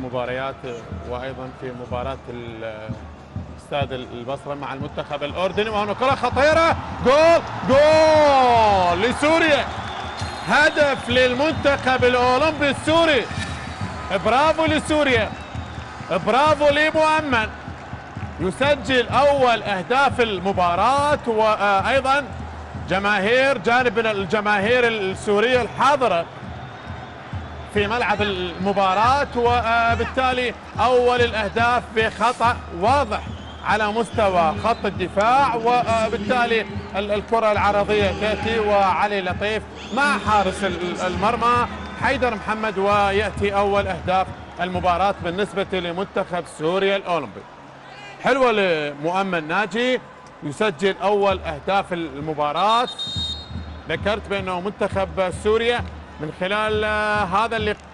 المباريات وأيضا في مباراة استاد البصرة مع المنتخب الأردني وهنا كرة خطيرة. جول جول لسوريا. هدف للمنتخب الأولمبي السوري. برافو لسوريا. برافو لمؤمن. يسجل أول أهداف المباراة وأيضا جماهير جانب الجماهير السورية الحاضرة. في ملعب المباراة وبالتالي أول الأهداف بخطأ واضح على مستوى خط الدفاع وبالتالي الكرة العرضية تأتي وعلي لطيف مع حارس المرمى حيدر محمد ويأتي أول أهداف المباراة بالنسبة لمنتخب سوريا الأولمبي. حلوة لمؤمن ناجي يسجل أول أهداف المباراة. ذكرت بأنه منتخب سوريا من خلال هذا اللقاء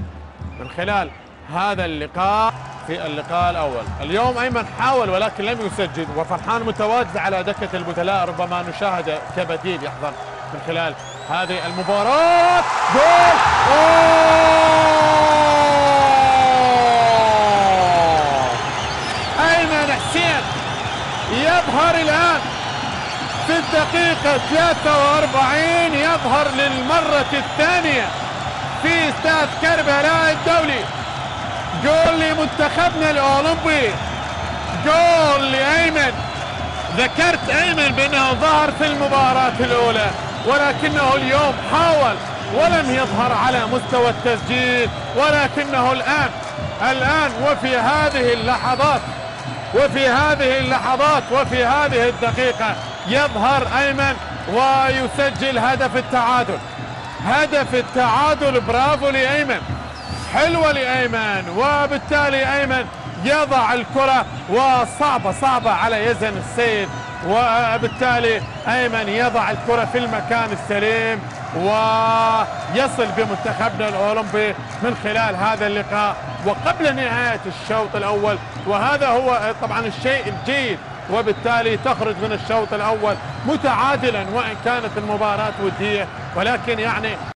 من خلال هذا اللقاء في اللقاء الأول. اليوم أيمن حاول ولكن لم يسجل وفرحان متواجد على دكة البدلاء ربما نشاهده كبديل يحضر من خلال هذه المباراة. جول! أيمن حسين يظهر الآن. في الدقيقة 43 يظهر للمرة الثانية في استاد كربلاء الدولي. جول لمنتخبنا الأولمبي. جول لأيمن. ذكرت أيمن بأنه ظهر في المباراة الأولى ولكنه اليوم حاول ولم يظهر على مستوى التسجيل ولكنه الآن الآن وفي هذه اللحظات وفي هذه اللحظات وفي هذه الدقيقة يظهر أيمن ويسجل هدف التعادل. هدف التعادل برافو لأيمن. حلوة لأيمن وبالتالي أيمن يضع الكرة وصعبة صعبة على يزن السيد. وبالتالي أيمن يضع الكرة في المكان السليم ويصل بمنتخبنا الأولمبي من خلال هذا اللقاء. وقبل نهاية الشوط الأول وهذا هو طبعا الشيء الجيد وبالتالي تخرج من الشوط الأول متعادلا وإن كانت المباراة ودية. ولكن يعني